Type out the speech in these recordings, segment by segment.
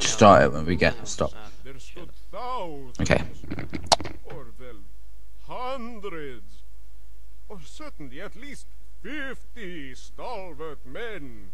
Start it when we get stop. There stood thousands, Okay. or well, hundreds, or certainly at least fifty stalwart men.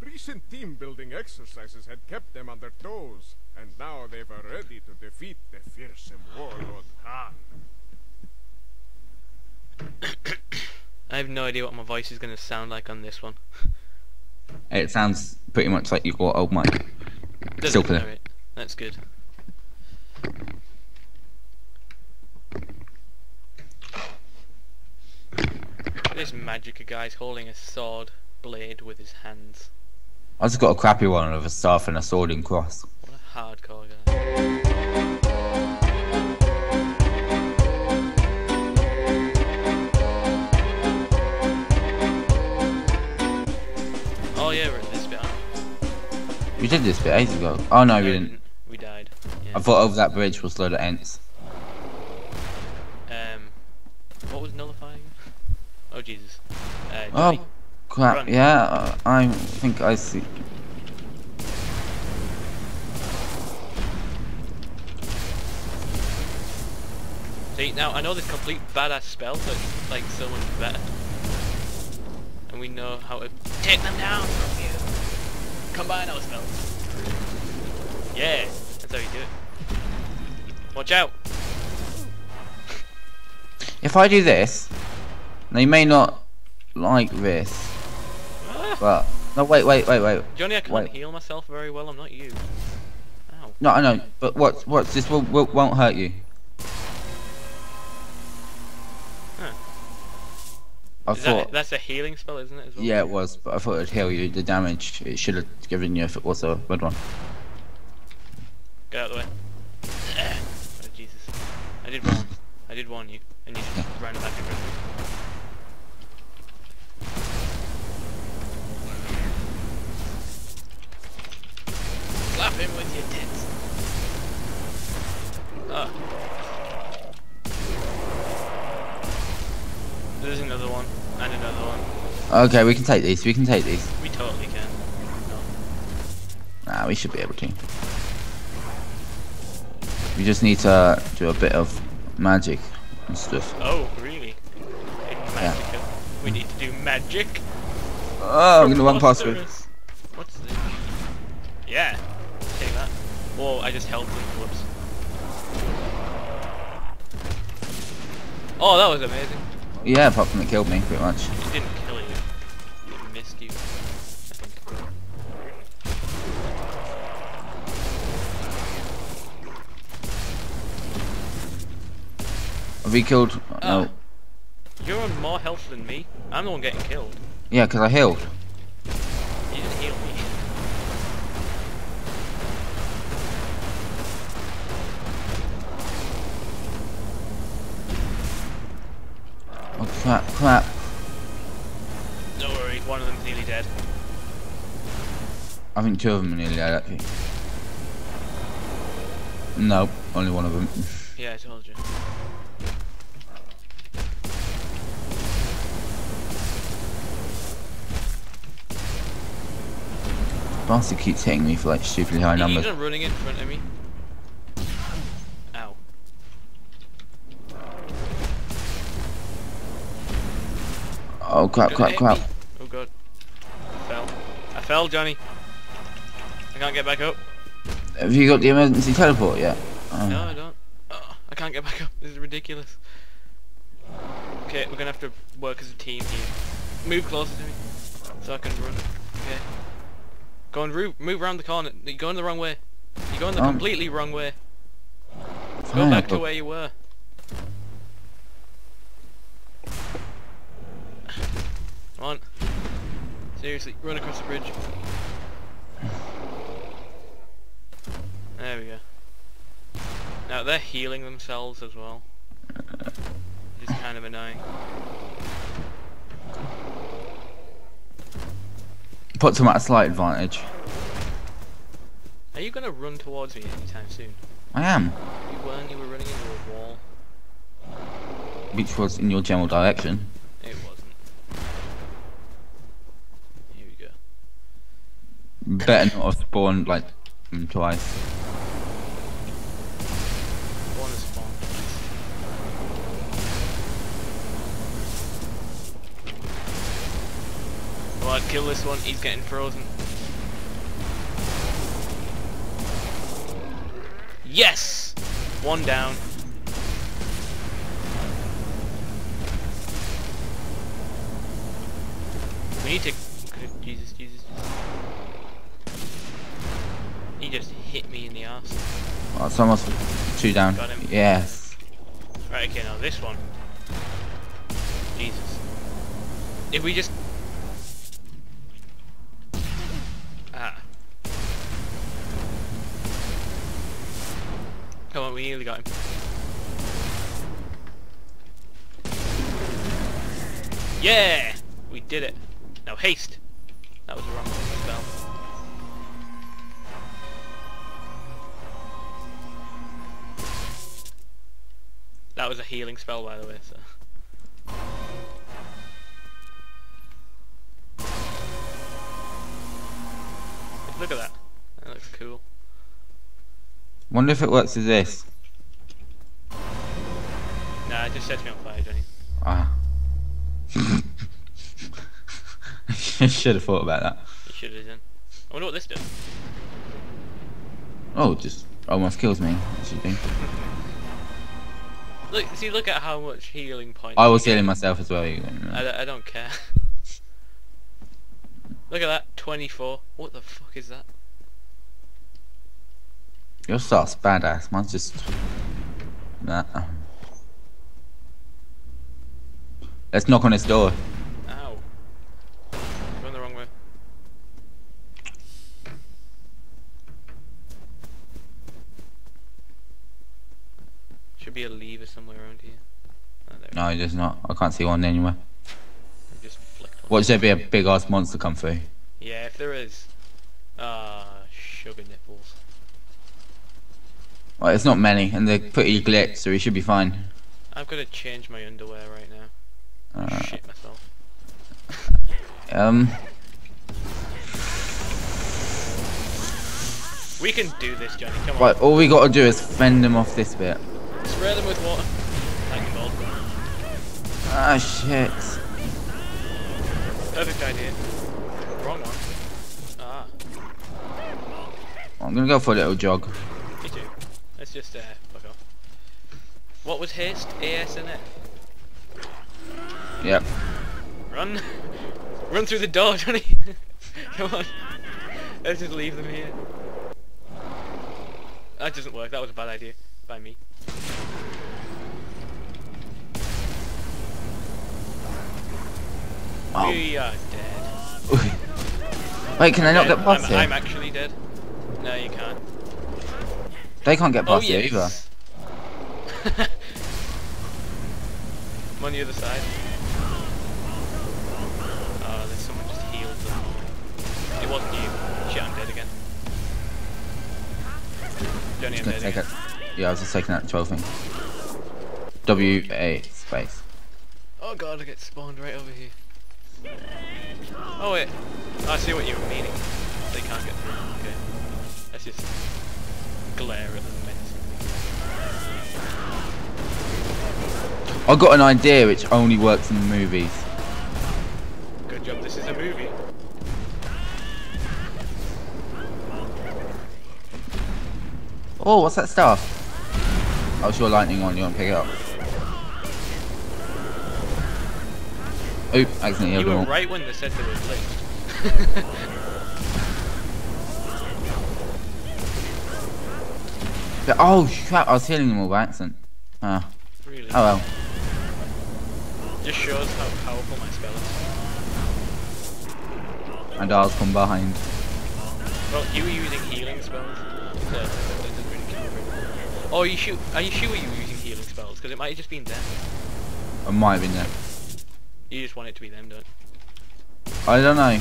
Recent team building exercises had kept them on their toes, and now they were ready to defeat the fearsome warlord Khan. I have no idea what my voice is going to sound like on this one. It sounds pretty much like you've got old mic. Doesn't Still it? clear. Alright, That's good. This magic guy's holding a sword blade with his hands. I just got a crappy one with a staff and a sword and cross. What a hardcore guy. Did this bit ages ago. Oh no, we? we didn't. We died. Yeah. I thought over that bridge was a load of ants. Um, what was nullifying? Oh Jesus. Uh, Oh crap! Run. Yeah, I think I see. See, now I know this complete badass spell, but it's like so much better. And we know how to take them down from you. Combine our spells. Yeah, that's how you do it. Watch out! If I do this, they may not like this, Ah! but no, wait, wait, wait, wait. Johnny, I can't Wait. heal myself very well, I'm not you. Ow. No, I know, but what? What? This will, will won't hurt you. I Is thought. that, that's a healing spell, isn't it, as well? Yeah, it was, but I thought it'd heal you. The damage it should have given you if it was a red one. Get out of the way. Oh, Jesus. I did warn. I did warn you, and you just ran back and ran. Slap him with your tits. Ah. There's another one, and another one. Okay, we can take these. We can take these. We totally can. No. Nah, we should be able to. We just need to do a bit of magic and stuff. Oh, really? In magic. We need to do magic. Oh, I'm gonna run past it. What's this? Yeah. Take that. Whoa, I just held them. Whoops. Oh, that was amazing. Yeah, apart from it killed me, pretty much. It didn't kill you. It missed you. I. Have we killed? No. Ah. You're on more health than me. I'm the one getting killed. Yeah, because I healed. You didn't heal me. Oh crap, crap. Don't worry, one of them's nearly dead. I think two of them are nearly dead actually. Nope, only one of them. Yeah, I told you. Bastard keeps hitting me for like stupidly high numbers. He's running in front of me. Oh crap, crap, crap. Oh god. I fell. I fell, Johnny. I can't get back up. Have you got the emergency teleport yet? Oh. No, I don't. Oh, I can't get back up. This is ridiculous. Okay, we're gonna have to work as a team here. Move closer to me, so I can run. Okay. Go and move, move around the corner. You're going the wrong way. You're going the Um, completely wrong way. Go back to where you were. Come on. Seriously, run across the bridge. There we go. Now they're healing themselves as well. Which is kind of annoying. Puts them at a slight advantage. Are you gonna run towards me anytime soon? I am. You weren't, you were running into a wall. Which was in your general direction. It wasn't. Here we go. Better not have spawned like mm, twice. Is spawn. Come on, kill this one. He's getting frozen. Yes! One down. We need to. Jesus, Jesus. He just hit me in the ass. Oh, it's almost two down. Got him. Yes. Right, okay, now this one. Jesus. If we just... Ah. Come on, we nearly got him. Yeah! We did it. Now haste! That was the wrong That was a healing spell, by the way, so... Look at that. That looks cool. Wonder if it works with this. Nah, it just sets me on fire, Johnny. Ah. I should have thought about that. You should have done. I wonder what this does. Oh, just almost kills me. It should be. Look, see, look at how much healing points. I was healing myself as well. You I, don't- I don't care. look at that, 24. What the fuck is that? Your sauce badass. Mine's just. Nah. Let's knock on his door. Ow. Going the wrong way. Should be a lever somewhere around here. Oh, there. No, there's not. I can't see one anywhere. I just flicked. Watch there be a big ass monster come through. Yeah, if there is. Ah, sugar nipples. Well, it's not many, and they're pretty glitched, so we should be fine. I've got to change my underwear right now. Uh, Shit myself. um, We can do this, Johnny. Come on. right, all we gotta do is fend them off this bit. Spray them with water. Thank you, Bob. Ah, shit. Perfect idea. Wrong one. Ah, I'm gonna go for a little jog. me too. Let's just uh, fuck off. What was haste? AS in it. Yep. Run! Run through the door, Johnny! Come on. Let's just leave them here. That doesn't work. That was a bad idea. By me. Oh. We are dead. Wait, can I not get past I'm, here? I'm actually dead. No, you can't. They can't get Oh, past here either. I'm on the other side. Oh, there's someone just healed them. It wasn't you. Shit, I'm dead again. Johnny, I'm dead again. it. Yeah, I was just taking that 12 thing. W A space. Oh god, I get spawned right over here. Oh wait, oh, I see what you were meaning. They can't get through. Okay, let's just glare at them menacingly. I got an idea which only works in the movies. Good job. This is a movie. Oh, what's that stuff? Oh, it's your lightning one. You want to pick it up? Oop, accidentally You were all. right when they said they were. Yeah, Oh, crap, I was healing them all by accident. Ah, really. oh well. Just shows how powerful my spell is. And ours come behind. Well, you were using healing spells, so really Oh, you shoot? Are you sure you were using healing spells? Because it might have just been them. It might have been there. You just want it to be them, don't? you? I don't know.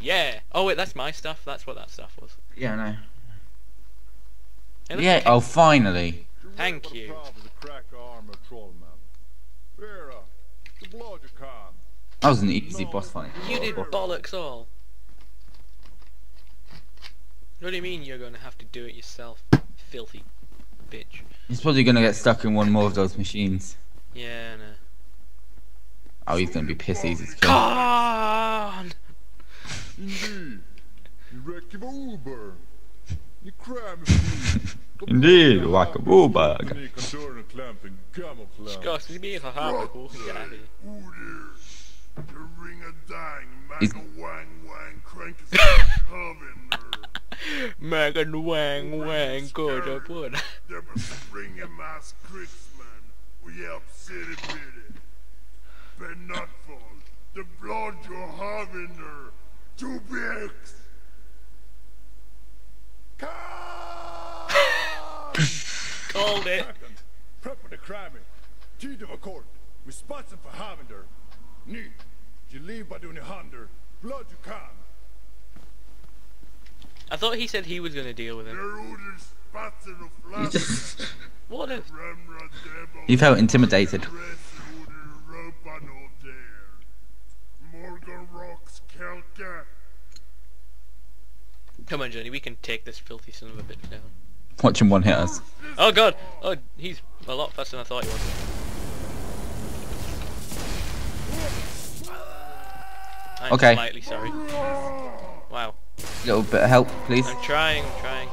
Yeah. Oh wait, that's my stuff. That's what that stuff was. Yeah, I know. It Yeah, like- oh, finally. Thank you. The crack arm of Trollman. Vera, the blood you can. That was an easy boss fight. You did bollocks all. What do you mean you're gonna have to do it yourself, filthy bitch? He's probably gonna get stuck in one more of those machines. Yeah, no. Oh, he's gonna be pissed easy to kill. Come! Indeed. You wreck your Uber. You crime. Indeed, like a bullbug. Unique Andorran clamp and camouflage. Ska ska vi ha här på Gary? The ring a dang, Is- mag a wang wang, crank is coming. Megan Wang Wang går det på det. There was ring a mass we help city bitty. Ben Nutfall, the blood you're having there, two bigs. Called it. Captain, prep for the crime. Eh? Tid of a court. Responsible for Havender. Ni. You leave by doing a hunder. Blood you can. I thought he said he was gonna deal with him. There felt spatzen of He flash. just What a... Remra devil. he felt intimidated. Dress order rope on all there. Morgan rocks kelka. Come on, Johnny, we can take this filthy son of a bitch down. Watch him one hit us. Oh god! Oh, he's a lot faster than I thought he was. I'm Okay. slightly sorry. Wow. Little bit of help, please. I'm trying, I'm trying.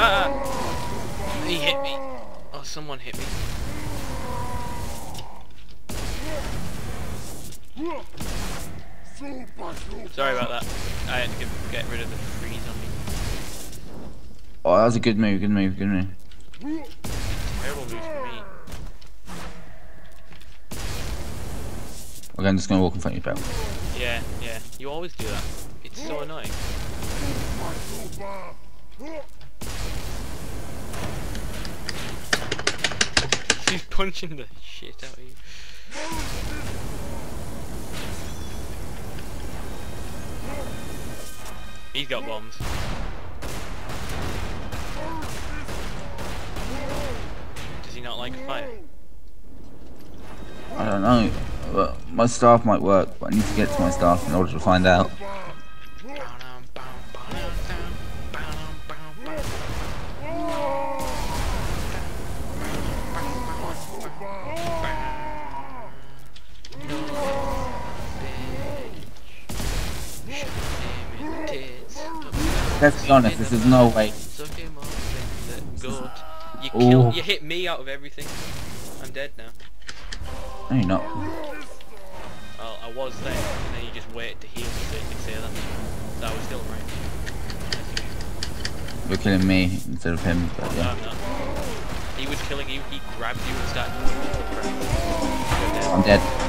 Ah! He hit me. Oh, someone hit me. Sorry about that. I had to get, get rid of the freeze on me. Oh, that was a good move. Good move. Good move. Terrible move for me. Okay, I'm just gonna walk in front of you, pal. Yeah, yeah. You always do that. It's so annoying. He's punching the shit out of you. He's got bombs. Does he not like fire? I don't know. But my staff might work, but I need to get to my staff in order to find out. Let's be honest, this is no way. You Ooh. killed. You hit me out of everything. I'm dead now. No, you're not. Well, I was there, and then you just wait to heal me so you can say that. So I was still right. You're killing me instead of him, but No, yeah. I'm not. He was killing you, he grabbed you and started doing the dead. I'm dead.